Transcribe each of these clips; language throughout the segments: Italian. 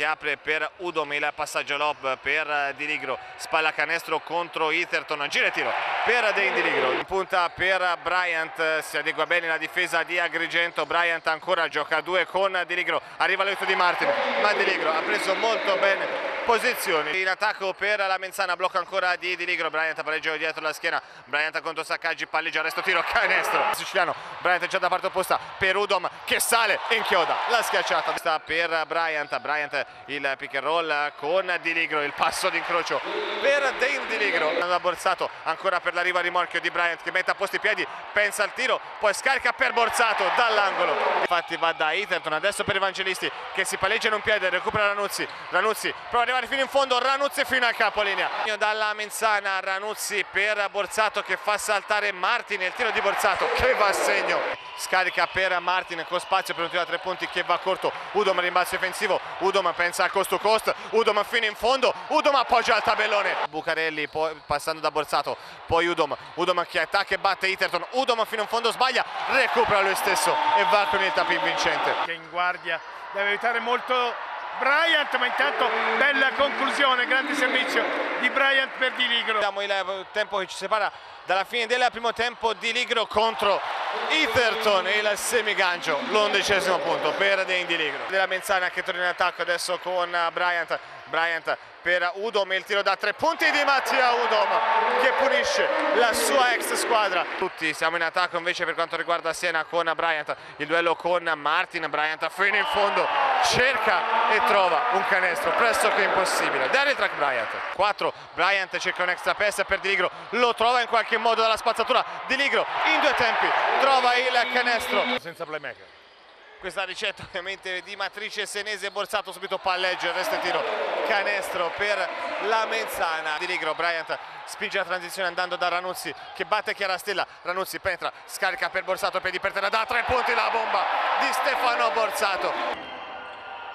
che apre per Udom il passaggio lob per Di Ligro, spalla canestro contro Itherton, gira e tiro per De Di in punta per Bryant, si adegua bene la difesa di Agrigento, Bryant ancora gioca a due con Di Ligro, arriva l'aiuto di Martin, ma Di Ligro ha preso molto bene posizioni. In attacco per la Menzana blocca ancora di Di Ligro. Bryant pareggio dietro la schiena. Bryant contro Saccaggi palleggia resto tiro canestro. Siciliano Bryant già da parte opposta per Udom che sale inchioda la schiacciata. Sta per Bryant. Bryant il pick and roll con Di Ligro il passo d'incrocio per Dane Di Ligro. Hanno aborzato ancora per la riva rimorchio di Bryant che mette a posto i piedi pensa al tiro poi scarica per Borzato dall'angolo. Infatti va da Etherton adesso per Evangelisti che si palleggia in un piede recupera Ranuzzi. Ranuzzi prova ad arrivare fino in fondo Ranuzzi fino al capolinea. Dalla Menzana Ranuzzi per Borzato che fa saltare Martin il tiro di Borzato che va a segno. Scarica per Martin con spazio per un tiro a tre punti che va corto. Udom rimbalzo difensivo Udom pensa al cost to cost. Udom fino in fondo. Udom appoggia al tabellone. Bucarelli poi passando da Borzato poi Udom. Udom che attacca e batte Iterton. Udom fino in fondo sbaglia. Recupera lui stesso e va con il tapin vincente. Che in guardia deve aiutare molto Bryant ma intanto bella conclusione grande servizio di Bryant per Di Ligro. Vediamo il tempo che ci separa dalla fine del primo tempo Di Ligro contro Etherton il semigancio l'undicesimo punto per Di Ligro. Della Menzana che torna in attacco adesso con Bryant Bryant per Udom il tiro da tre punti di Mattia Udom che punisce la sua ex squadra. Tutti siamo in attacco invece per quanto riguarda Siena con Bryant. Il duello con Martin Bryant fino in fondo cerca e trova un canestro pressoché impossibile. Daryl Track Bryant. 4 Bryant cerca un extra pass per Di Ligro. Lo trova in qualche modo dalla spazzatura. Di Ligro in due tempi trova il canestro. Senza playmaker questa ricetta ovviamente di matrice senese borsato subito palleggio resto e tiro canestro per la Menzana di Ligro Bryant spinge la transizione andando da Ranuzzi che batte Chiara Stella. Ranuzzi penetra scarica per Borsato piedi per terra da tre punti la bomba di Stefano Borsato.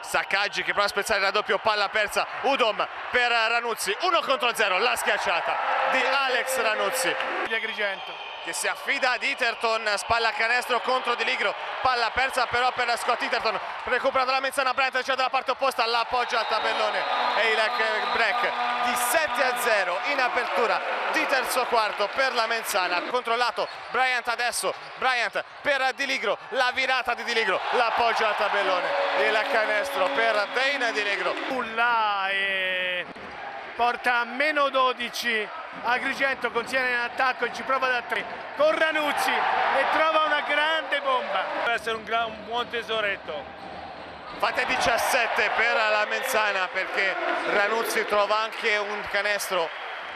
Saccaggi che prova a spezzare il raddoppio palla persa Udom per Ranuzzi 1 contro 0 la schiacciata di Alex Ranuzzi. Di Agrigento che si affida ad Iterton, spalla canestro contro Di Ligro, palla persa però per Scott Iterton, recupera dalla Mezzana Bryant, c'è dalla parte opposta, l'appoggia al tabellone. E il break di 7 a 0 in apertura di terzo quarto per la Menzana, controllato Bryant adesso, Bryant per Di Ligro, la virata di Di Ligro, l'appoggio al tabellone, il canestro per Dane Di Ligro. Là e porta a meno 12 Agrigento contiene in attacco e ci prova da tre. Con Ranuzzi e trova una grande bomba. Deve essere un, gran, un buon tesoretto. Fate 17 per la Menzana perché Ranuzzi trova anche un canestro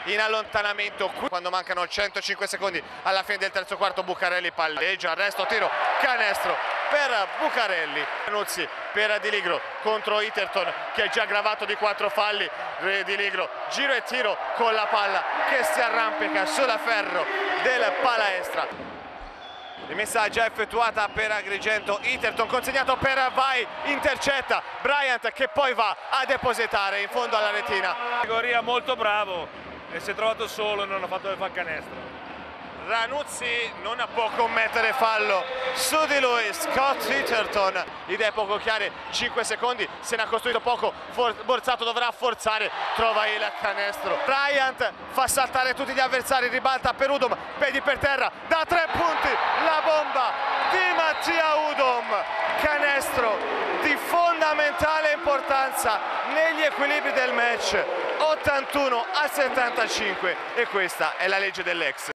in allontanamento. Quando mancano 105 secondi alla fine del terzo quarto Bucarelli palleggia. Arresto tiro canestro per Bucarelli. Ranuzzi per Di Ligro contro Iterton che è già gravato di quattro falli. Di Ligro giro e tiro con la palla che si arrampica sulla ferro del palaestra. Rimessa già effettuata per Agrigento. Iterton consegnato per Vai intercetta. Bryant che poi va a depositare in fondo alla retina. Categoria molto bravo e si è trovato solo e non ha fatto il far canestro Ranuzzi non può commettere fallo su di lui. Scott Hitterton idee poco chiare 5 secondi se ne ha costruito poco Borzato dovrà forzare trova il canestro. Bryant fa saltare tutti gli avversari ribalta per Udom piedi per terra da tre punti la bomba di Mattia Udom. Canestro di fondamentale importanza negli equilibri del match 81 a 75 e questa è la legge dell'ex